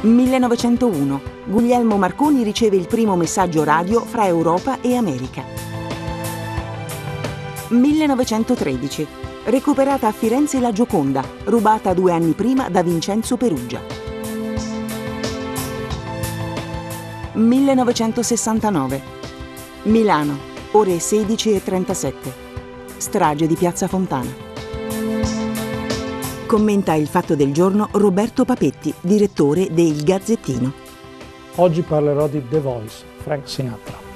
1901. Guglielmo Marconi riceve il primo messaggio radio fra Europa e America. 1913. Recuperata a Firenze la Gioconda, rubata due anni prima da Vincenzo Perugia. 1969. Milano, ore 16.37. Strage di Piazza Fontana. Commenta il fatto del giorno Roberto Papetti, direttore de Il Gazzettino. Oggi parlerò di The Voice, Frank Sinatra.